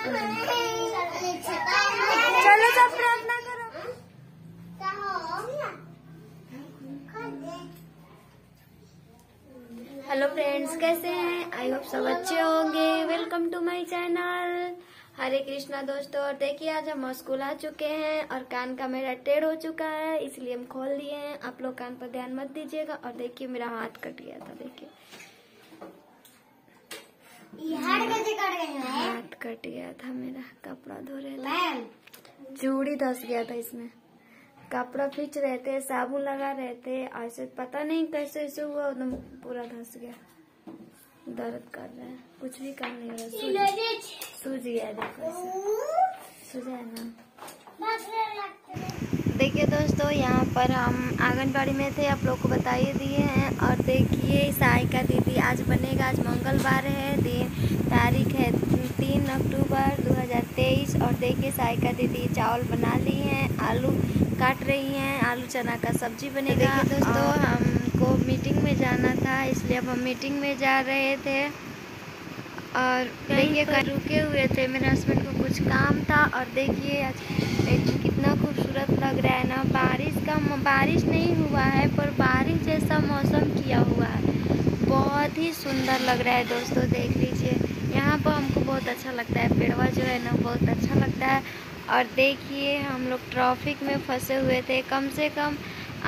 चलो सब प्रार्थना करो। हेलो फ्रेंड्स कैसे हैं? आई होप सब अच्छे होंगे। Welcome to my channel Hare Krishna दोस्तों, और देखिए, आज हम स्कूल आ चुके हैं, और कान का मेरा टेढ़ हो चुका है, इसलिए हम खोल लिए हैं। आप लोग कान पर ध्यान मत दीजिएगा, और देखिए, मेरा हाथ कट गया था, देखिए। कट गया था मेरा कपड़ा धो रहे थे चूड़ी धस गया था इसमें। कपड़ा खींच रहे थे साबुन लगा रहे थे ऐसे पता नहीं कैसे ऐसे हुआ एकदम पूरा धस गया। दर्द कर रहा है कुछ भी काम नहीं हो रहा सूज- सूज गया देखो सूझा है ना? देखिए दोस्तों यहाँ पर हम आंगनबाड़ी में थे आप लोग को बताइए दिए हैं और देखिए सहायिका दीदी आज बनेगा आज मंगलवार है देखिए सहायिका दीदी चावल बना ली हैं आलू काट रही हैं आलू चना का सब्ज़ी बनेगा। देखिए दोस्तों हमको मीटिंग में जाना था इसलिए अब हम मीटिंग में जा रहे थे। और देखिए रुके हुए थे मेरे हस्बैंड को कुछ काम था। और देखिए आज कितना खूबसूरत लग रहा है ना बारिश का बारिश नहीं हुआ है पर बारिश जैसा मौसम किया हुआ है। बहुत ही सुंदर लग रहा है दोस्तों देख लीजिए। यहाँ पर हमको बहुत अच्छा लगता है, पेड़वा जो है ना बहुत अच्छा लगता है। और देखिए, हम लोग ट्रैफ़िक में फंसे हुए थे, कम से कम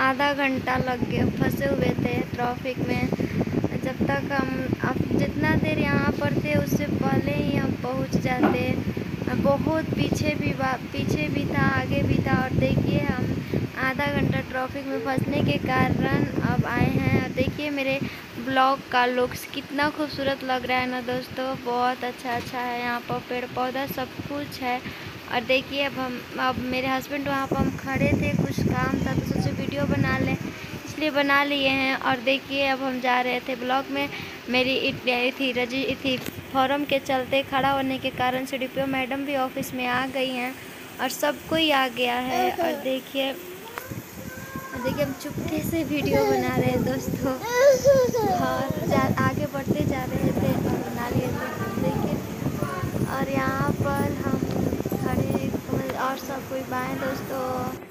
आधा घंटा लग गया फंसे हुए थे ट्रैफ़िक में। जब तक हम, अब जितना देर यहाँ पर थे, उससे पहले ही हम पहुँच जाते। बहुत पीछे भी पीछे भी था, आगे भी था। और देखिए हम आधा घंटा ट्रैफ़िक में फंसने के कारण अब आए हैं। और देखिए मेरे ब्लॉग का लुक्स कितना खूबसूरत लग रहा है ना दोस्तों। बहुत अच्छा अच्छा है यहाँ पर पेड़ पौधा सब कुछ है। और देखिए अब हम, अब मेरे हस्बैंड वहाँ पर हम खड़े थे, कुछ काम था तो सोचे वीडियो बना लें इसलिए बना लिए हैं और देखिए अब हम जा रहे थे ब्लॉक में। मेरी थी रज़ी थी फॉर्म के चलते खड़ा होने के कारण से सी मैडम भी ऑफ़िस में आ गई हैं और सब कोई आ गया है। और देखिए और देखिए हम चुपके से वीडियो बना रहे हैं दोस्तों। और जा आगे बढ़ते जा रहे थे और बना लिए थे। देखिए और यहाँ पर हम खड़े और सब कोई बाएँ दोस्तों।